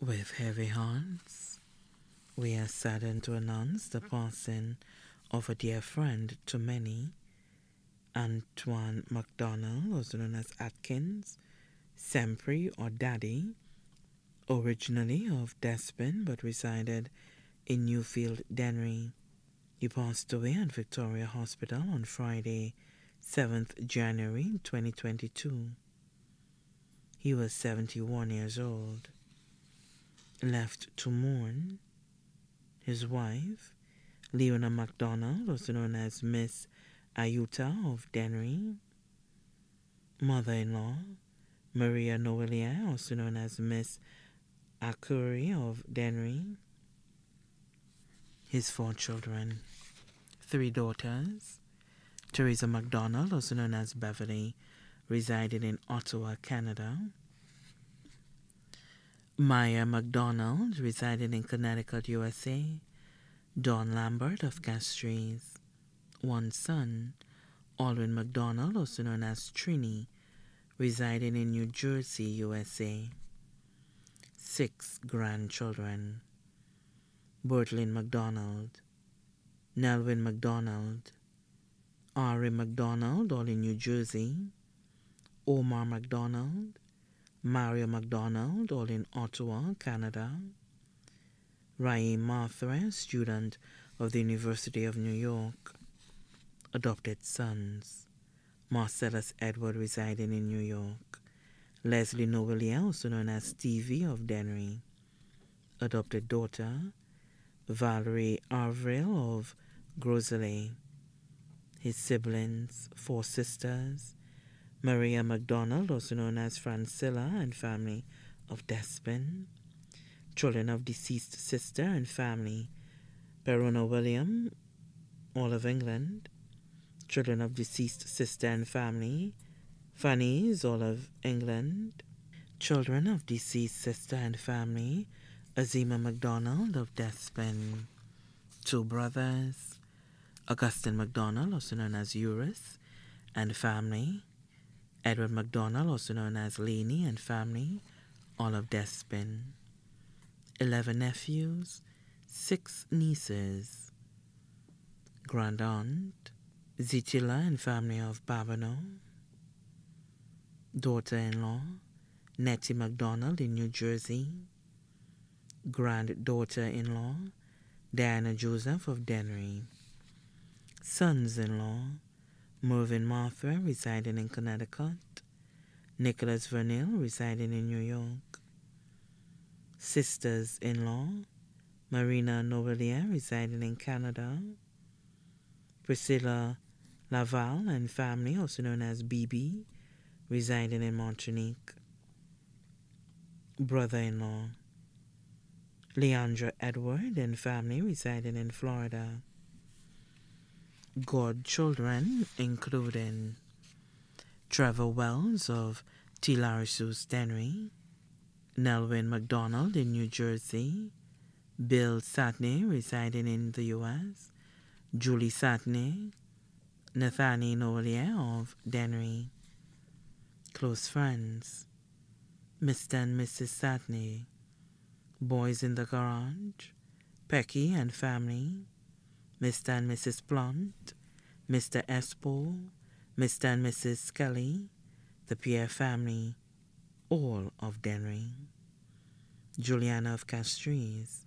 With heavy hearts, we are saddened to announce the passing of a dear friend to many, Antoine MacDonald, also known as Atkins, Sempri or Daddy, originally of Despin but resided in Newfield, Dennery. He passed away at Victoria Hospital on Friday, 7th January 2022. He was 71 years old. Left to mourn, his wife, Leona MacDonald, also known as Miss Ayuta of Dennery, mother-in-law, Maria Noelia, also known as Miss Akuri of Dennery, his four children, three daughters, Teresa MacDonald, also known as Beverly, resided in Ottawa, Canada. Maya MacDonald resided in Connecticut, USA. Don Lambert of Castries. One son, Alwyn MacDonald, also known as Trini, residing in New Jersey, USA. Six grandchildren. Bertlin MacDonald, Nelvin MacDonald, Ari MacDonald, all in New Jersey, Omar MacDonald, Mario MacDonald, all in Ottawa, Canada, Raheem Martha, student of the University of New York, adopted sons, Marcellus Edward residing in New York, Leslie Novelia, also known as Stevie of Dennery, adopted daughter, Valerie Arvril of Grosley, his siblings, four sisters, Maria MacDonald, also known as Francilla, and family of Despin, children of deceased sister and family, Perona William, all of England, children of deceased sister and family, Fanny's, all of England, children of deceased sister and family, Azima MacDonald of Despin, two brothers, Augustine MacDonald, also known as Eurus, and family, Edward MacDonald, also known as Laney and family, all of Despin, eleven nephews, six nieces, grand aunt, Zitila and family of Babonneau, daughter-in-law, Nettie MacDonald in New Jersey, granddaughter-in-law, Diana Joseph of Dennery, sons-in-law, Mervyn Martha residing in Connecticut, Nicholas Vernil residing in New York, sisters-in-law, Marina Novelia residing in Canada, Priscilla Laval and family, also known as BB, residing in Martinique, brother-in-law, Leandra Edward and family residing in Florida. Godchildren, including Trevor Wells of Tilarissus Dennery, Nelwyn MacDonald in New Jersey, Bill Satney residing in the U.S., Julie Satney, Nathaniel Nolier of Dennery, close friends, Mr. and Mrs. Satney, Boys in the Garage, Pecky and family, Mr. and Mrs. Blunt, Mr. Espo, Mr. and Mrs. Skelly, the Pierre family, all of Dennery, Juliana of Castries,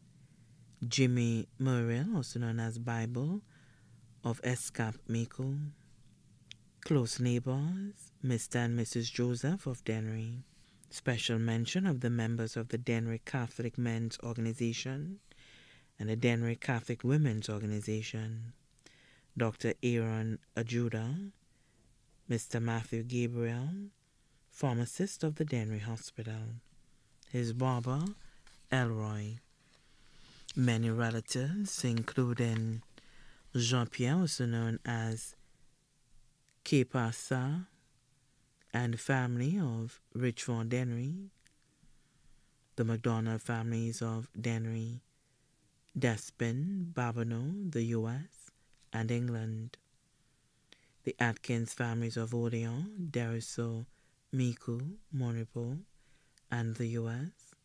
Jimmy Murrell, also known as Bible, of Escap Micoud, close neighbors, Mr. and Mrs. Joseph of Dennery, Special mention of the members of the Dennery Catholic Men's Organization and the Dennery Catholic Women's Organization, Dr. Aaron Ajuda, Mr. Matthew Gabriel, pharmacist of the Dennery Hospital, his barber, Elroy, many relatives, including Jean-Pierre, also known as Kepasa, and family of Richmond Dennery, the MacDonald families of Dennery, Despin, Babonneau, the U.S., and England, the Atkins families of Orléans, Desruisseaux, Micoud, Monipo, and the U.S.,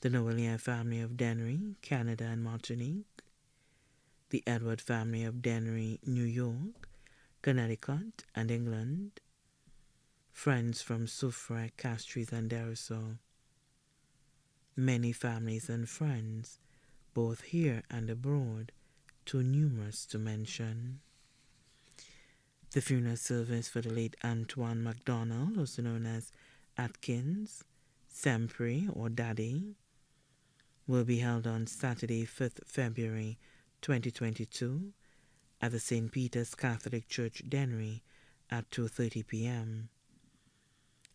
the Noelier family of Dennery, Canada and Martinique, the Edward family of Dennery, New York, Connecticut and England, friends from Soufrière, Castries and Desruisseaux, many families and friends, both here and abroad, too numerous to mention. The funeral service for the late Antoine MacDonald, also known as Atkins, Sempre or Daddy, will be held on Saturday, 5th February 2022 at the St. Peter's Catholic Church, Dennery at 2.30 p.m.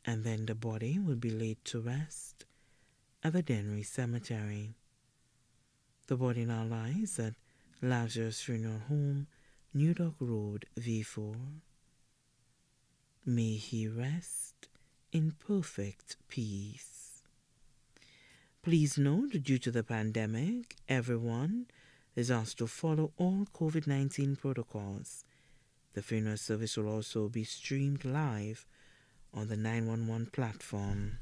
And then the body will be laid to rest at the Dennery Cemetery. The body now lies at Lazarus Funeral Home, New Dock Road, Vieux Fort. May he rest in perfect peace. Please note, due to the pandemic, everyone is asked to follow all COVID 19 protocols. The funeral service will also be streamed live on the 911 platform.